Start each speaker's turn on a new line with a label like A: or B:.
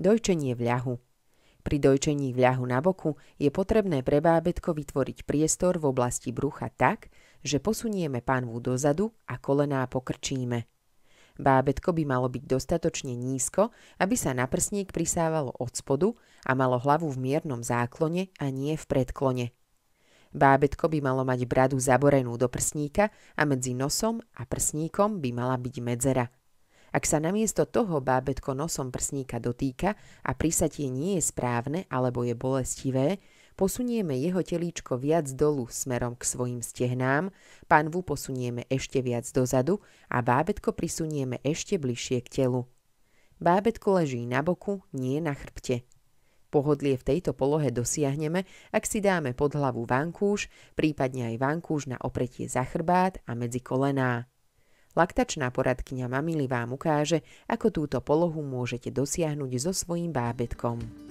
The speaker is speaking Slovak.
A: Dojčenie v ľahu. Pri dojčení v ľahu na boku je potrebné pre bábetko vytvoriť priestor v oblasti brucha tak, že posunieme pánvu dozadu a kolená pokrčíme. Bábetko by malo byť dostatočne nízko, aby sa na prsník prisávalo od spodu a malo hlavu v miernom záklone a nie v predklone. Bábetko by malo mať bradu zaborenú do prsníka a medzi nosom a prsníkom by mala byť medzera. Ak sa namiesto toho bábetko nosom prsníka dotýka a prisatie nie je správne alebo je bolestivé, posunieme jeho telíčko viac dolu smerom k svojim stehnám, panvu posunieme ešte viac dozadu a bábetko prisunieme ešte bližšie k telu. Bábetko leží na boku, nie na chrbte. Pohodlie v tejto polohe dosiahneme, ak si dáme pod hlavu vankúš, prípadne aj vankúš na opretie za chrbát a medzi kolená. Laktačná poradkyňa Mamily vám ukáže, ako túto polohu môžete dosiahnuť so svojím bábetkom.